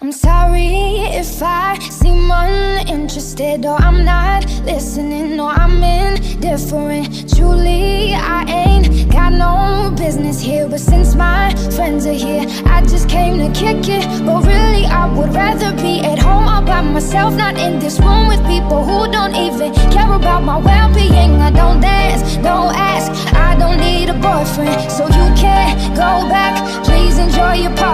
I'm sorry if I seem uninterested or I'm not listening or I'm indifferent. Truly, I ain't got no business here, but since my friends are here, I just came to kick it. But really, I would rather be at home all by myself, not in this room with people who don't even care about my well being. I don't dance, don't ask, I don't need a boyfriend, so you can't go back. Please enjoy your party